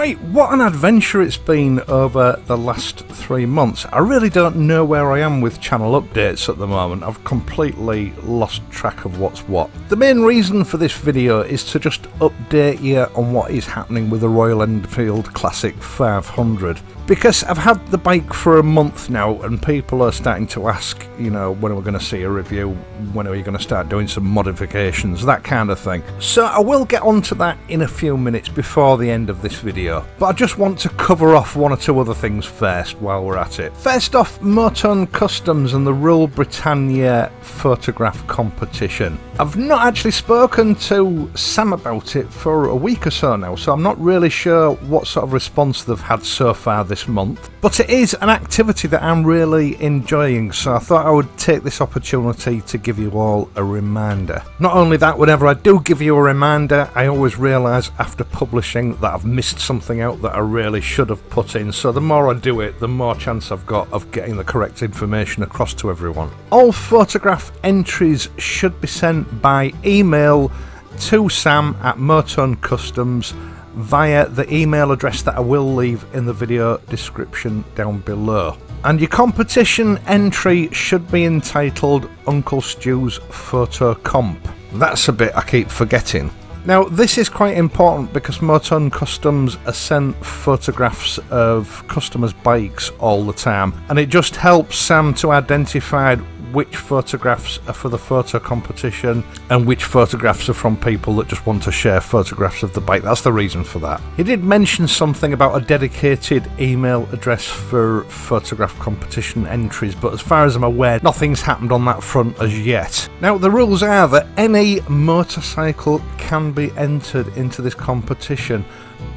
Right, what an adventure it's been over the last three months. I really don't know where I am with channel updates at the moment. I've completely lost track of what's what. The main reason for this video is to just update you on what is happening with the Royal Enfield Classic 500 because I've had the bike for a month now and people are starting to ask, you know, when are we going to see a review, when are you going to start doing some modifications, that kind of thing. So I will get onto that in a few minutes before the end of this video, but I just want to cover off one or two other things first while we're at it. First off, Motone Customs and the Rule Britannia photograph competition. I've not actually spoken to Sam about it for a week or so now, so I'm not really sure what sort of response they've had so far this month. But it is an activity that I'm really enjoying, so I thought I would take this opportunity to give you all a reminder. Not only that, whenever I do give you a reminder, I always realise after publishing that I've missed something out that I really should have put in, so the more I do it, the more chance I've got of getting the correct information across to everyone. All photograph entries should be sent by email to sam at Motone Customs via the email address that I will leave in the video description down below. And your competition entry should be entitled Uncle Stew's Photo Comp. That's a bit I keep forgetting. Now, this is quite important because Motone Customs are sent photographs of customers' bikes all the time, and it just helps Sam to identify which photographs are for the photo competition and which photographs are from people that just want to share photographs of the bike. That's the reason for that. He did mention something about a dedicated email address for photograph competition entries, but as far as I'm aware, nothing's happened on that front as yet. Now, the rules are that any motorcycle can be entered into this competition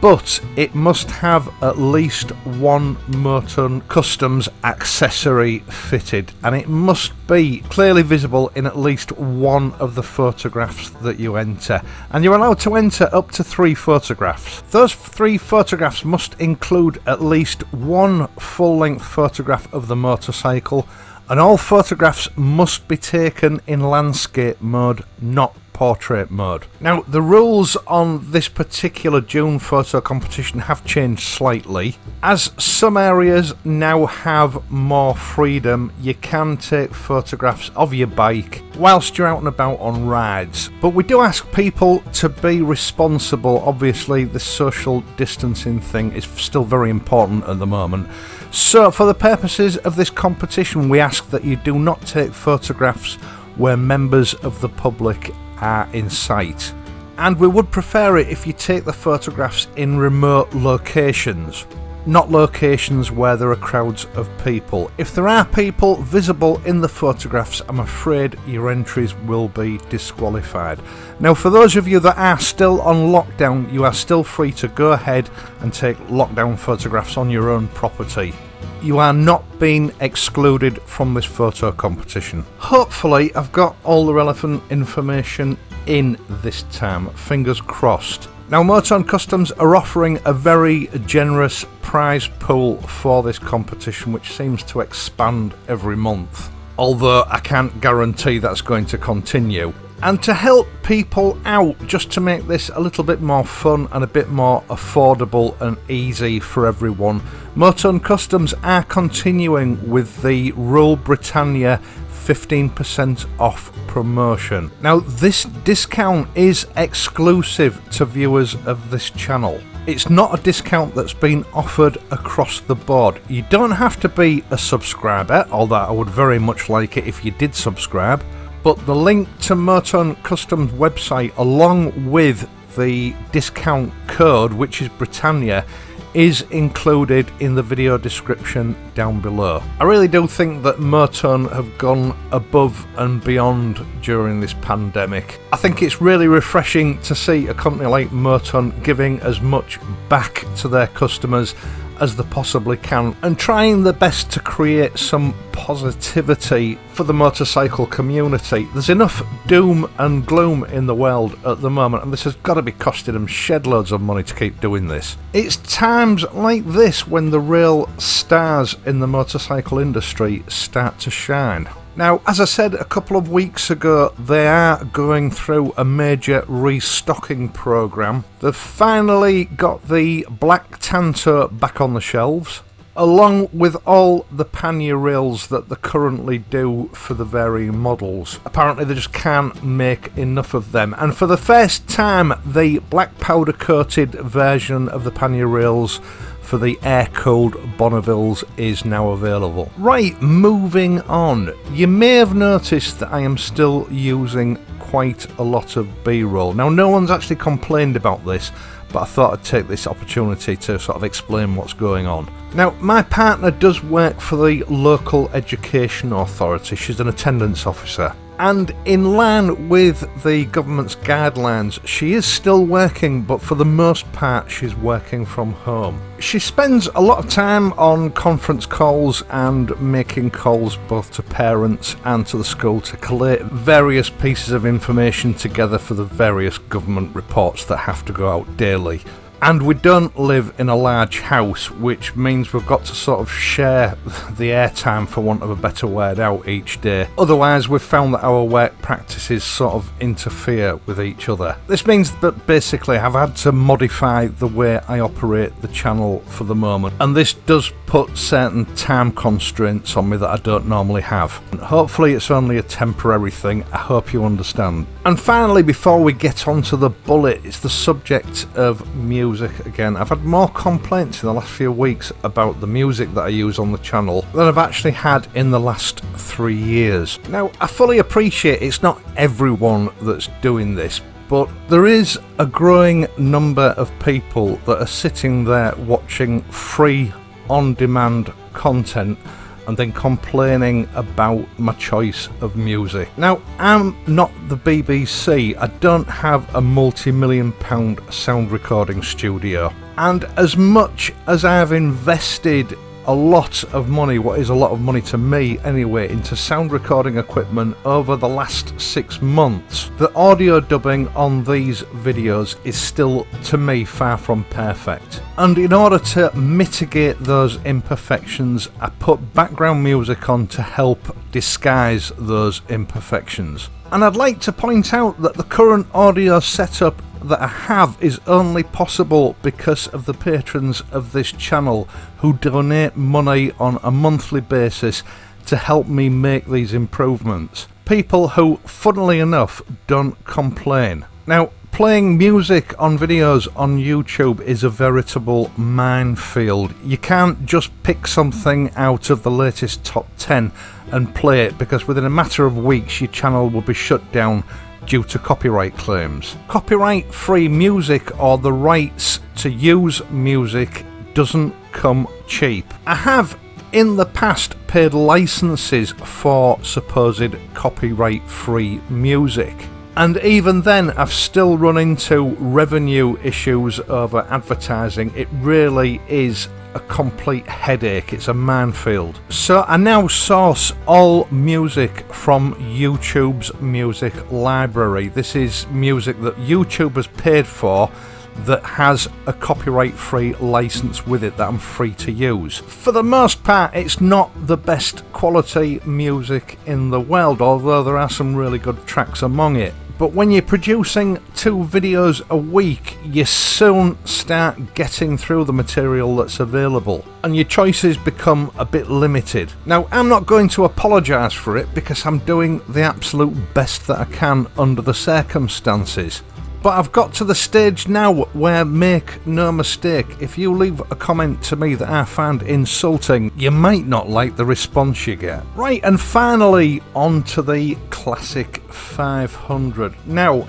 but it must have at least one Motone Customs accessory fitted and it must be clearly visible in at least one of the photographs that you enter and you're allowed to enter up to three photographs. Those three photographs must include at least one full-length photograph of the motorcycle and all photographs must be taken in landscape mode, not portrait mode. Now, the rules on this particular June photo competition have changed slightly. As some areas now have more freedom, you can take photographs of your bike whilst you're out and about on rides. But we do ask people to be responsible. Obviously, the social distancing thing is still very important at the moment. So, for the purposes of this competition, we ask that you do not take photographs where members of the public are in sight. And we would prefer it if you take the photographs in remote locations, not locations where there are crowds of people. If there are people visible in the photographs, I'm afraid your entries will be disqualified. Now, for those of you that are still on lockdown, you are still free to go ahead and take lockdown photographs on your own property you are not being excluded from this photo competition. Hopefully, I've got all the relevant information in this time, fingers crossed. Now, Motone Customs are offering a very generous prize pool for this competition, which seems to expand every month. Although I can't guarantee that's going to continue. And to help people out, just to make this a little bit more fun and a bit more affordable and easy for everyone, Motone Customs are continuing with the Rule Britannia 15% off promotion. Now, this discount is exclusive to viewers of this channel. It's not a discount that's been offered across the board. You don't have to be a subscriber, although I would very much like it if you did subscribe but the link to Motone Customs website along with the discount code which is Britannia is included in the video description down below. I really do think that Motone have gone above and beyond during this pandemic. I think it's really refreshing to see a company like Motone giving as much back to their customers as they possibly can and trying their best to create some positivity for the motorcycle community. There's enough doom and gloom in the world at the moment, and this has got to be costing them shed loads of money to keep doing this. It's times like this when the real stars in the motorcycle industry start to shine. Now, as I said a couple of weeks ago, they are going through a major restocking program. They've finally got the Black Tanto back on the shelves, along with all the pannier rails that they currently do for the varying models. Apparently, they just can't make enough of them, and for the first time, the black powder coated version of the pannier rails for the air-cooled Bonnevilles is now available. Right, moving on. You may have noticed that I am still using quite a lot of B-roll. Now, no one's actually complained about this, but I thought I'd take this opportunity to sort of explain what's going on. Now, my partner does work for the local education authority. She's an attendance officer and in line with the government's guidelines, she is still working, but for the most part, she's working from home. She spends a lot of time on conference calls and making calls both to parents and to the school to collate various pieces of information together for the various government reports that have to go out daily. And we don't live in a large house, which means we've got to sort of share the airtime, for want of a better word, out each day. Otherwise, we've found that our work practices sort of interfere with each other. This means that basically I've had to modify the way I operate the channel for the moment, and this does put certain time constraints on me that I don't normally have. And hopefully, it's only a temporary thing. I hope you understand. And finally, before we get on to the bullet, it's the subject of music music again. I've had more complaints in the last few weeks about the music that I use on the channel than I've actually had in the last three years. Now, I fully appreciate it's not everyone that's doing this, but there is a growing number of people that are sitting there watching free on demand content and then complaining about my choice of music. Now, I'm not the BBC, I don't have a multi million pound sound recording studio, and as much as I've invested a lot of money, what is a lot of money to me anyway, into sound recording equipment over the last six months. The audio dubbing on these videos is still, to me, far from perfect. And in order to mitigate those imperfections, I put background music on to help disguise those imperfections. And I'd like to point out that the current audio setup that I have is only possible because of the patrons of this channel who donate money on a monthly basis to help me make these improvements. People who, funnily enough, don't complain. Now, playing music on videos on YouTube is a veritable minefield. You can't just pick something out of the latest top 10 and play it because within a matter of weeks your channel will be shut down due to copyright claims. Copyright free music or the rights to use music doesn't come cheap. I have in the past paid licenses for supposed copyright free music. And even then, I've still run into revenue issues over advertising. It really is a complete headache. It's a minefield. So I now source all music from YouTube's music library. This is music that YouTube has paid for that has a copyright free license with it that I'm free to use. For the most part, it's not the best quality music in the world, although there are some really good tracks among it. But when you're producing two videos a week, you soon start getting through the material that's available, and your choices become a bit limited. Now, I'm not going to apologise for it because I'm doing the absolute best that I can under the circumstances. But I've got to the stage now where, make no mistake, if you leave a comment to me that I find insulting, you might not like the response you get. Right, and finally, on to the Classic 500. Now,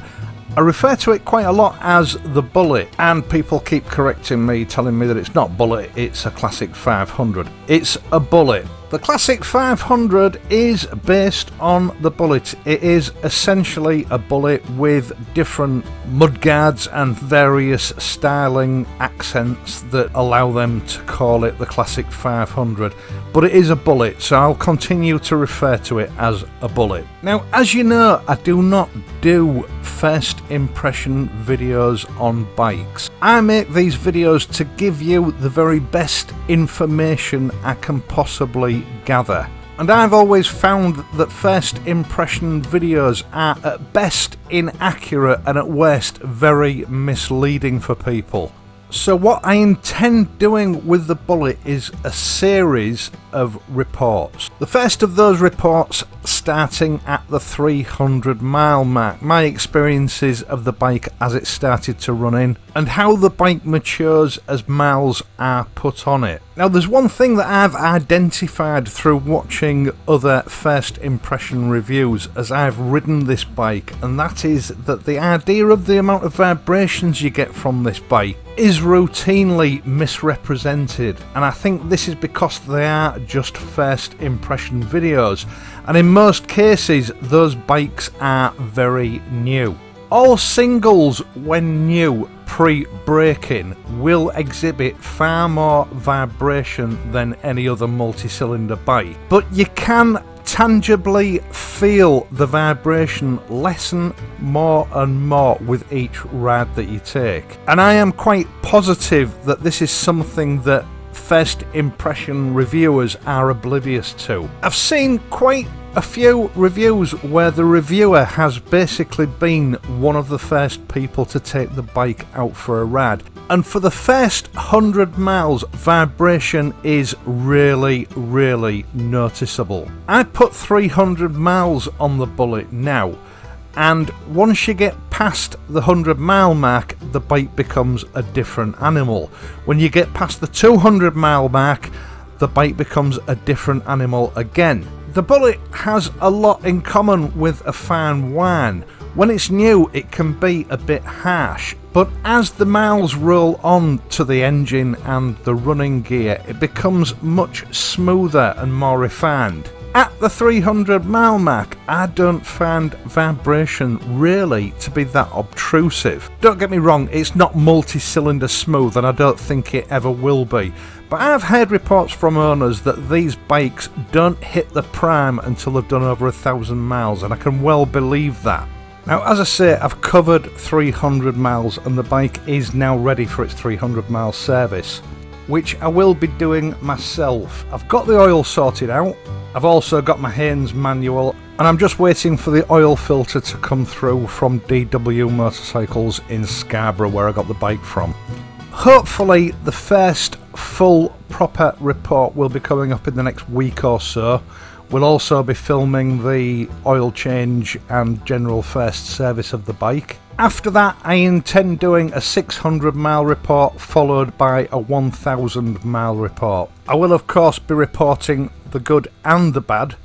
I refer to it quite a lot as the Bullet, and people keep correcting me, telling me that it's not Bullet, it's a Classic 500. It's a Bullet. The Classic 500 is based on the Bullet. It is essentially a Bullet with different mudguards and various styling accents that allow them to call it the Classic 500. but it is a bullet, so I'll continue to refer to it as a bullet. Now, as you know, I do not do first impression videos on bikes. I make these videos to give you the very best information I can possibly gather. And I've always found that first impression videos are at best inaccurate and at worst very misleading for people. So what I intend doing with the bullet is a series of reports. The first of those reports starting at the 300 mile mark, my experiences of the bike as it started to run in and how the bike matures as miles are put on it. Now there's one thing that I've identified through watching other first impression reviews as I've ridden this bike and that is that the idea of the amount of vibrations you get from this bike is routinely misrepresented and I think this is because they are just first impression videos and in most cases those bikes are very new. All singles when new pre-braking will exhibit far more vibration than any other multi-cylinder bike but you can tangibly feel the vibration lessen more and more with each ride that you take. And I am quite positive that this is something that first impression reviewers are oblivious to. I've seen quite a few reviews where the reviewer has basically been one of the first people to take the bike out for a ride. And for the first 100 miles, vibration is really, really noticeable. I put 300 miles on the Bullet now, and once you get past the 100 mile mark, the bike becomes a different animal. When you get past the 200 mile mark, the bike becomes a different animal again. The Bullet has a lot in common with a fine wine. When it's new, it can be a bit harsh, but as the miles roll on to the engine and the running gear, it becomes much smoother and more refined. At the 300 mile mark, I don't find vibration really to be that obtrusive. Don't get me wrong, it's not multi-cylinder smooth and I don't think it ever will be, but I've heard reports from owners that these bikes don't hit the prime until they've done over a thousand miles and I can well believe that. Now as I say I've covered 300 miles and the bike is now ready for its 300 mile service which I will be doing myself. I've got the oil sorted out, I've also got my Haynes manual and I'm just waiting for the oil filter to come through from DW Motorcycles in Scarborough where I got the bike from. Hopefully the first full proper report will be coming up in the next week or so. We'll also be filming the oil change and general first service of the bike. After that I intend doing a 600 mile report followed by a 1000 mile report. I will of course be reporting the good and the bad.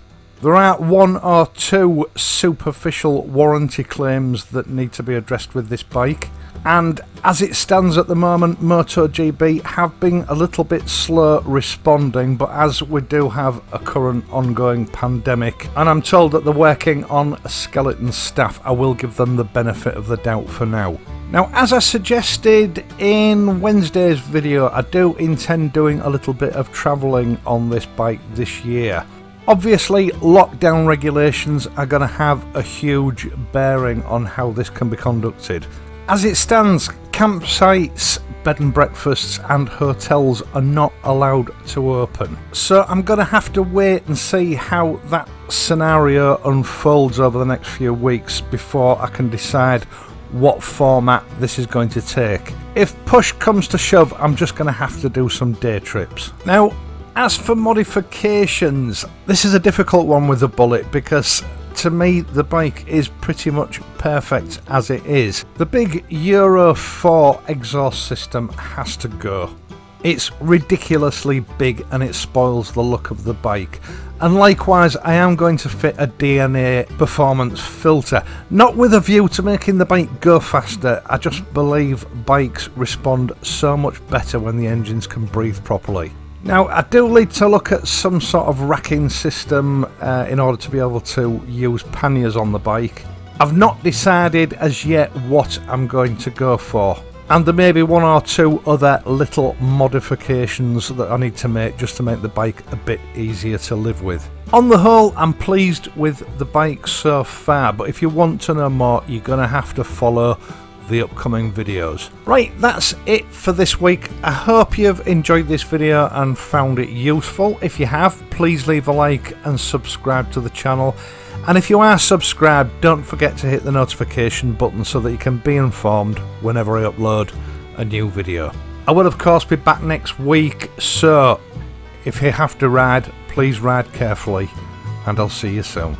There are one or two superficial warranty claims that need to be addressed with this bike and as it stands at the moment MotoGB have been a little bit slow responding but as we do have a current ongoing pandemic and I'm told that they're working on a skeleton staff I will give them the benefit of the doubt for now. Now as I suggested in Wednesday's video I do intend doing a little bit of travelling on this bike this year. Obviously, lockdown regulations are going to have a huge bearing on how this can be conducted. As it stands, campsites, bed and breakfasts, and hotels are not allowed to open. So I'm going to have to wait and see how that scenario unfolds over the next few weeks before I can decide what format this is going to take. If push comes to shove, I'm just going to have to do some day trips. Now, as for modifications, this is a difficult one with the Bullet because to me the bike is pretty much perfect as it is. The big Euro 4 exhaust system has to go. It's ridiculously big and it spoils the look of the bike. And likewise, I am going to fit a DNA performance filter, not with a view to making the bike go faster, I just believe bikes respond so much better when the engines can breathe properly. Now, I do need to look at some sort of racking system uh, in order to be able to use panniers on the bike. I've not decided as yet what I'm going to go for. and there may be one or two other little modifications that I need to make just to make the bike a bit easier to live with. On the whole, I'm pleased with the bike so far, but if you want to know more, you're going to have to follow the upcoming videos. Right, that's it for this week. I hope you've enjoyed this video and found it useful. If you have, please leave a like and subscribe to the channel. And if you are subscribed, don't forget to hit the notification button so that you can be informed whenever I upload a new video. I will of course be back next week, so if you have to ride, please ride carefully, and I'll see you soon.